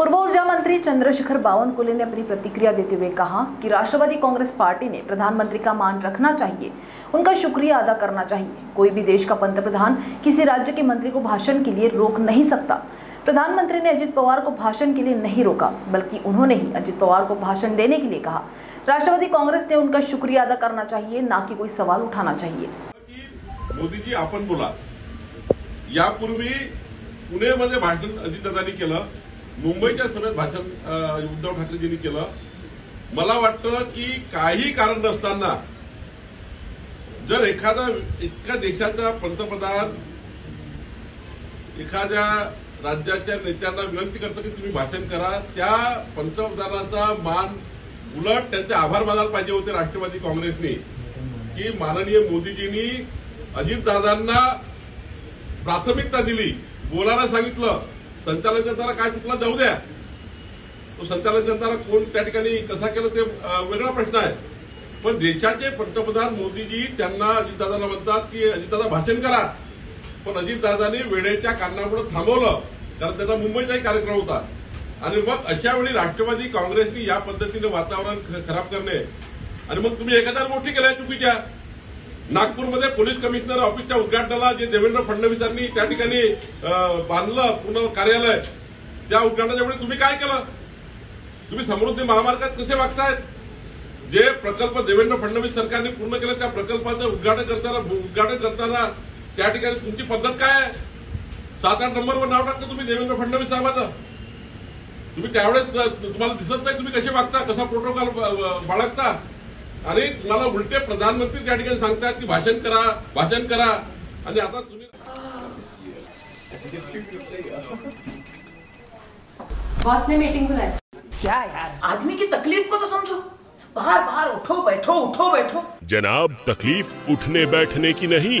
पूर्व ऊर्जा मंत्री चंद्रशेखर बावनकुले ने अपनी प्रतिक्रिया देते हुए कहा कि राष्ट्रवादी कांग्रेस पार्टी ने प्रधानमंत्री का मान रखना चाहिए, उनका शुक्रिया अदा करना चाहिए। कोई भी देश का पंतप्रधान किसी राज्य के मंत्री को भाषण के लिए रोक नहीं सकता। प्रधानमंत्री ने अजित पवार को भाषण के लिए नहीं रोका, बल्कि उन्होंने ही अजित पवार को भाषण देने के लिए कहा। राष्ट्रवादी कांग्रेस ने उनका शुक्रिया अदा करना चाहिए, ना कि कोई सवाल उठाना चाहिए। की मोदीजी, आपण बोला। यापूर्वी पुणेमध्ये भाषण अजितदादांनी केलं मुंबईच्या सभेत भाषण उद्धव ठाकरेजींनी केलं. मला वाटतं की काही कारण नसताना जर एखादा इतका देशाचा पंतप्रधान एखाद्या राज्याच्या नेत्यांना विनंती करतो की तुम्ही भाषण करा त्या पंतप्रधानाचा मान उलट त्यांचे आभार मानायला पाहिजे होते राष्ट्रवादी काँग्रेसने. की माननीय मोदीजींनी अजितदादांना प्राथमिकता दिली बोलायला सांगितलं. संचालक जनताला काय चुकला जाऊ द्या. तो संचालक जनताला कोण त्या ठिकाणी कसा केलं ते वेगळा प्रश्न आहे. पण देशाचे पंतप्रधान मोदीजी त्यांना अजितदादांना म्हणतात की अजितदादा भाषण करा. पण अजितदादांनी वेळेच्या कारणामुळे थांबवलं. कारण त्यांचा मुंबईचाही कार्यक्रम होता. आणि मग अशा वेळी राष्ट्रवादी काँग्रेसनी या पद्धतीने वातावरण ख- खराब करणे. आणि मग तुम्ही एखाद्या गोष्टी केल्या चुकीच्या. नागपूरमध्ये पोलीस कमिशनर ऑफिसच्या उद्घाटनाला जे देवेंद्र फडणवीसांनी त्या ठिकाणी बांधलं पूर्ण कार्यालय त्या उद्घाटनाच्या वेळी तुम्ही काय केलं? तुम्ही समृद्धी महामार्गात कसे वागतायत? जे प्रकल्प देवेंद्र फडणवीस सरकारने पूर्ण केले त्या प्रकल्पाचं उद्घाटन करताना उद्घाटन करताना त्या ठिकाणी तुमची पद्धत काय आहे? सात आठ नंबरवर नाव टाकतं तुम्ही देवेंद्र फडणवीस साहेबाचं? तुम्ही त्यावेळेस तुम्हाला दिसत नाही तुम्ही कसे वागता कसा प्रोटोकॉल बाळगता? आणि तुम्हारा उलटे प्रधानमंत्री त्या ठिकाणी सांगतात की भाषण करा भाषण करा. आणि आता तुम्ही बॉस ने मीटिंग बुलाई क्या यार? आदमी की तकलीफ़ को तो समझो। बाहर बाहर उठो बैठो उठो बैठो। जनाब तकलीफ़ उठने बैठने की नहीं